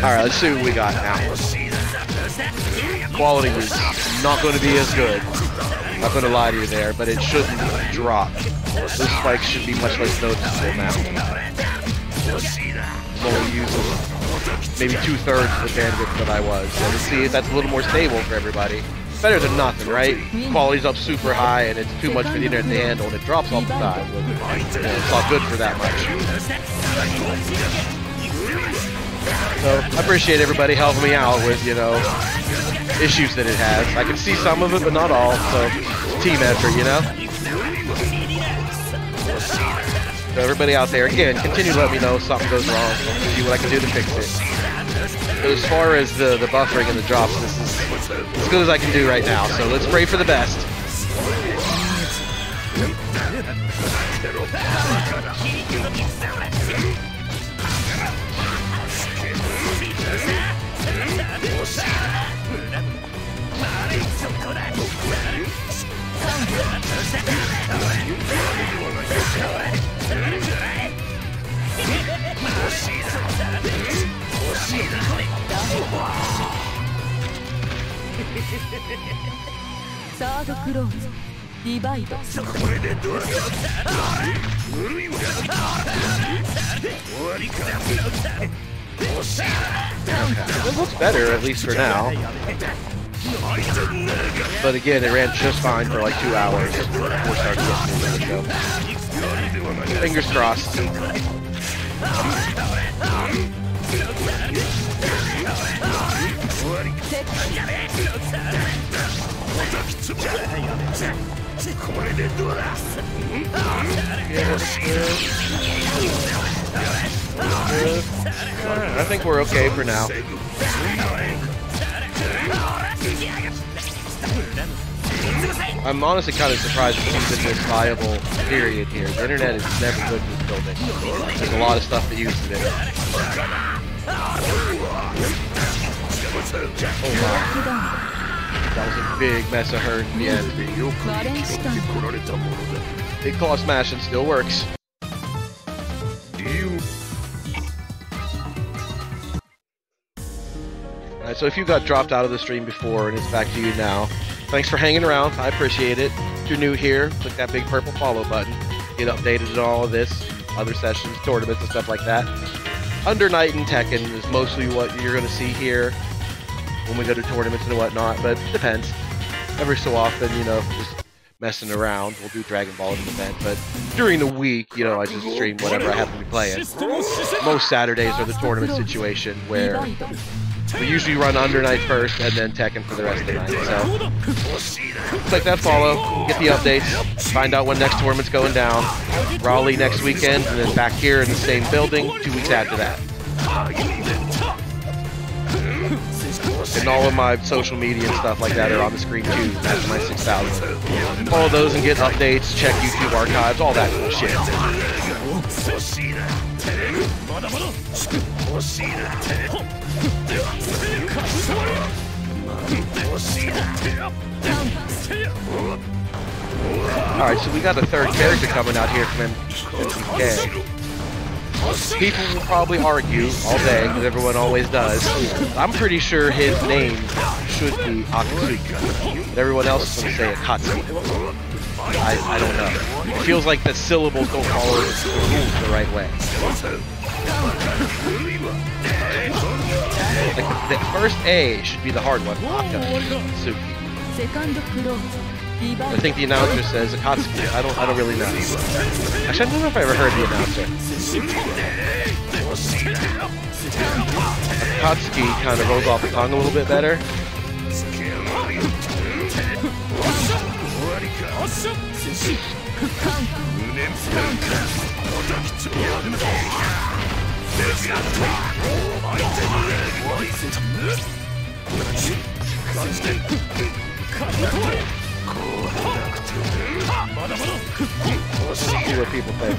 Alright, let's see what we got now. Quality is not going to be as good. Not to lie to you there, but it shouldn't drop. Those spikes should be much less noticeable now. Only using maybe two-thirds of the bandwidth that I was. So let's see that's a little more stable for everybody. Better than nothing, right? Quality's up super high and it's too much for the internet to handle and it drops all the time. It's not good for that much. So I appreciate everybody helping me out with, you know, issues that it has. I can see some of it, but not all. So team effort, you know. So everybody out there, again, continue to let me know if something goes wrong. I'll see what I can do to fix it. But as far as the, the buffering and the drops, this is as good as I can do right now. So let's pray for the best. しゃブラブ丸いサードクローバイド。これでどれだ終わりか It looks better, at least for now. But again, it ran just fine for like two hours before into show. Fingers crossed. Mm-hmm. I think we're okay for now. I'm honestly kind of surprised it's even this viable period here. The internet is never good in this building. There's a lot of stuff to use today. Oh my! That was a big mess of hurt in the end. Big claw smash and still works. So if you got dropped out of the stream before and it's back to you now, thanks for hanging around. I appreciate it. If you're new here, click that big purple follow button. Get updated on all of this, other sessions, tournaments, and stuff like that. Under Night and Tekken is mostly what you're going to see here when we go to tournaments and whatnot, but it depends. Every so often, you know, just messing around, we'll do Dragon Ball at an event, but during the week, you know, I just stream whatever I happen to be playing. Most Saturdays are the tournament situation where we usually run Under Night first and then Tekken for the rest of the night. So click that follow, get the updates, find out when next tournament's going down. Raleigh next weekend, and then back here in the same building two weeks after that. And all of my social media and stuff like that are on the screen too. That's my 6000. Follow those and get updates, check YouTube archives, all that cool shit. Alright, so we got a third character coming out here from. People will probably argue all day, because everyone always does. I'm pretty sure his name should be Akatsuki. But everyone else is going to say Akatsuki. I, I don't know. It feels like the syllables don't follow the rules the right way. The, the first A should be the hard one. I think the announcer says Akatsuki. I don't. I don't really know. Actually, I don't know if I ever heard the announcer. Akatsuki kind of rolls off the tongue a little bit better see what people think.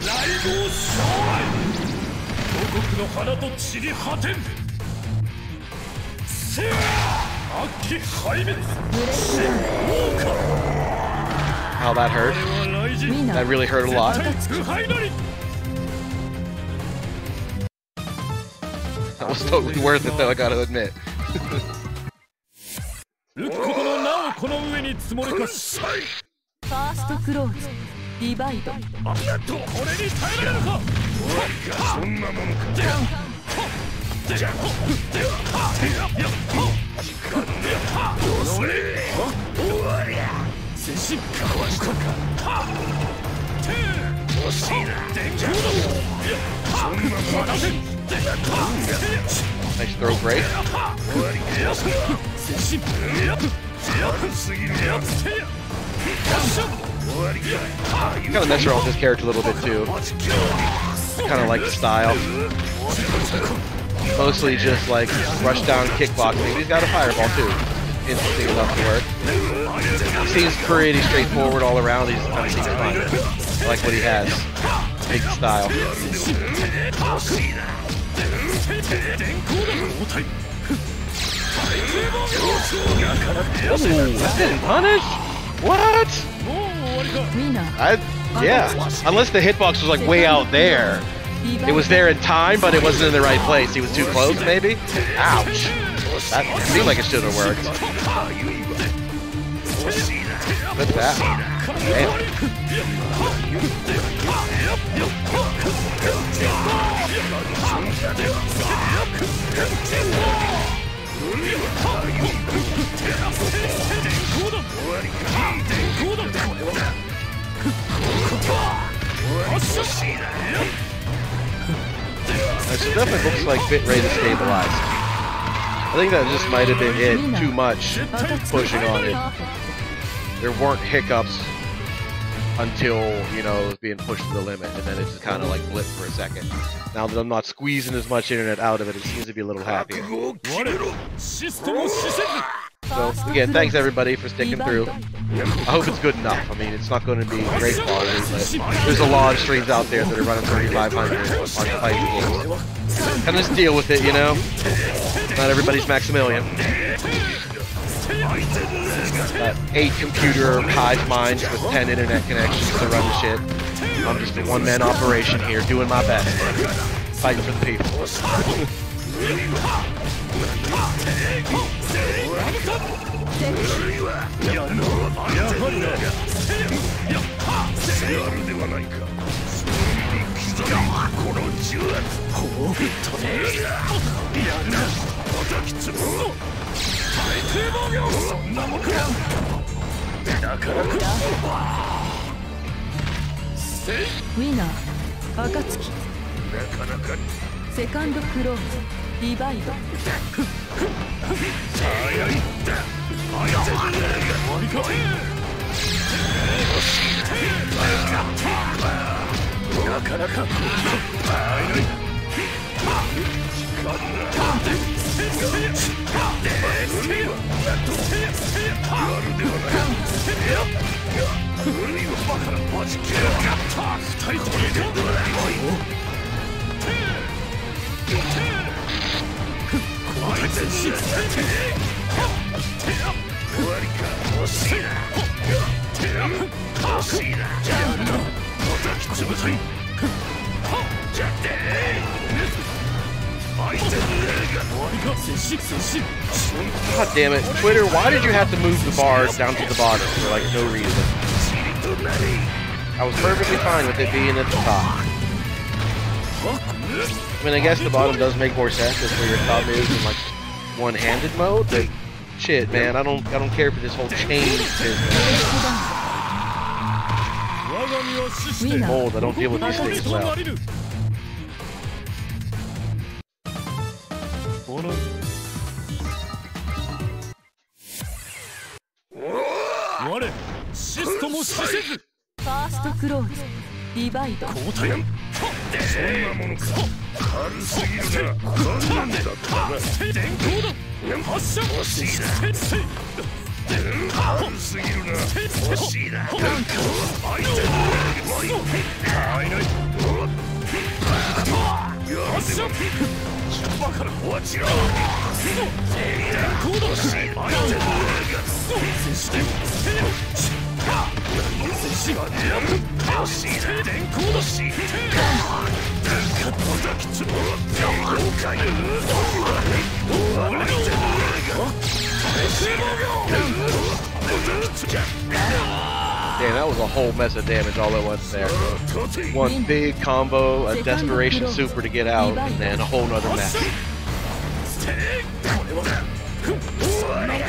合勝敗母国の花と散り果てんせや悪鬼敗滅新王冠 How that hurt? That really hurt a lot. That was totally worth it though, I gotta admit. このなおこの上に積もるかファーストクローズディバイドやっと俺に耐えられるかそんなものか時間どうする全身かわしたか惜しいなそんなものか Nice throw break. Yep. Yep. Yep. Yep. Yep. Kind of mess around with his character a little bit too. Kind of like the style. Mostly just like rush down kickboxing. He's got a fireball too. Interesting enough to work. Seems pretty straightforward all around. He's kind of seems fun. I like what he has. Big style. Ooh, that didn't punish? What? I, yeah, unless the hitbox was like way out there. It was there in time, but it wasn't in the right place. He was too close, maybe? Ouch. That seemed like it should have worked. Look at that. Damn. definitely looks like bitrate is stabilized. I think that just might have been it, too much pushing on it. There weren't hiccups until, you know, it was being pushed to the limit, and then it just kind of like blipped for a second. Now that I'm not squeezing as much internet out of it, it seems to be a little happier. So, again, thanks everybody for sticking through. I hope it's good enough. I mean, it's not going to be great quality, but there's a lot of streams out there that are running 3,500 on games. Kind of just deal with it, you know? Not everybody's Maximilian. Eight computer hive minds with 10 internet connections to run the shit. I'm just a one-man operation here, doing my best. Fighting for the people. ウィナー暁なかなかセカンドクローズリバイド早いなかなか二人とも出てよ God damn it. Twitter, why did you have to move the bars down to the bottom for like no reason? I was perfectly fine with it being at the top I mean, I guess the bottom does make more sense. That's where your thumb is in like one-handed mode, but shit, man, I don't, I don't care for this whole chain business. 我が身を死して Winner. Old, I don't deal with these 負け things と well. なりるこの 黙れシストも死せずファー そんなものか軽すぎるな残念だったな電光だ発射欲し。いな軽すぎるな欲しいな相手の買えない発射バカな落ちろ電光だ相手の前して死が欲しいな電光だし叩 Damn, that was a whole mess of damage all at once there. One big combo, a desperation super to get out, and then a whole nother mess. ミナ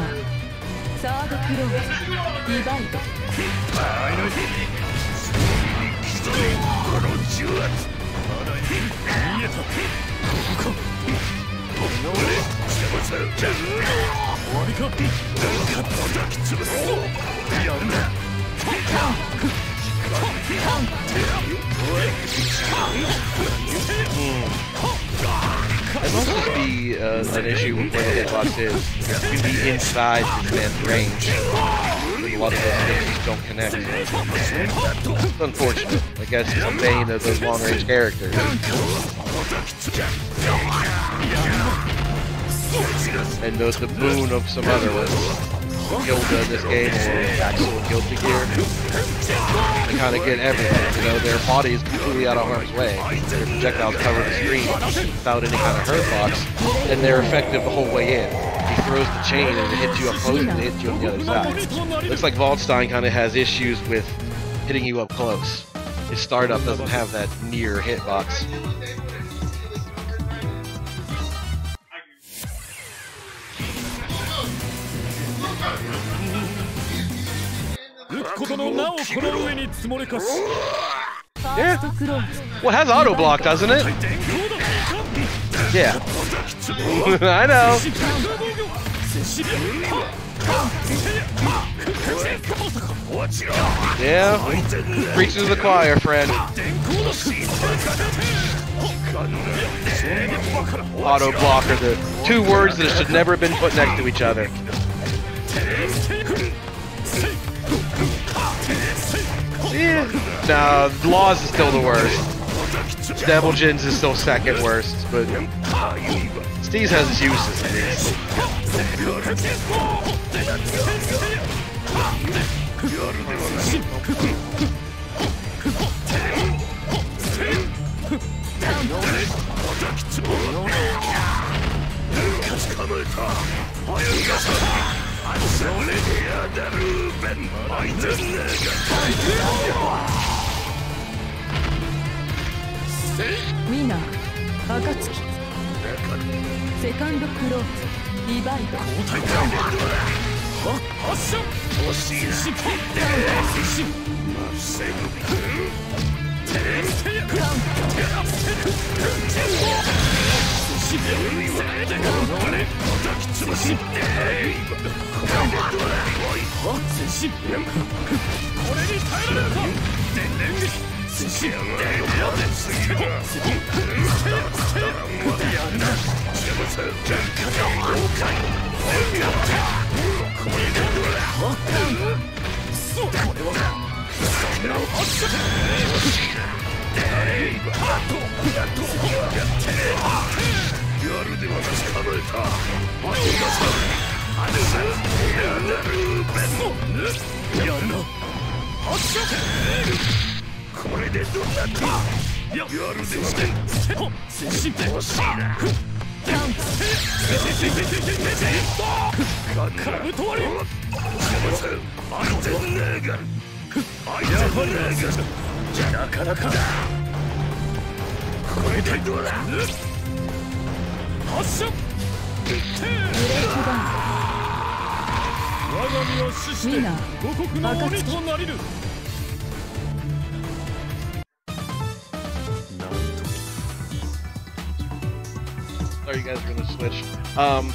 ーサードクローズ。ディバイドこの重圧見えたここ俺邪魔されちゃう終わりか叩き潰すやるな It must be uh, an issue with where the hitbox is. You'd be inside man's range. A lot of those things don't connect. It's unfortunate. I guess it's the bane of those long-range characters. And the, the boon of some other ones. Hilda in uh, this game, or and Guilty Gear. They kind of get everything, you know, their body is completely out of harm's way. Their projectiles cover the screen without any kind of hurt box, and they're effective the whole way in. He throws the chain and it hits you up close and it hits you on the other side. Looks like Waldstein kind of has issues with hitting you up close. His startup doesn't have that near hitbox. Yeah. Well, has auto block, doesn't it? Yeah. I know. Yeah. Preach to the choir, friend. Auto blocker, the two words that should never have been put next to each other. No, Laws is still the worst. Devil Jins is still second worst, but Steez has his uses at least. それでやだルーベン相手ねがせーセカンクローズリイド交代かはテンテンンテンテンしれやったやるではなかなかこれでどうだ 発射ブレイクダ我が身を死してウンナ五国の鬼となりる Sorry, you guys are gonna switch. Um,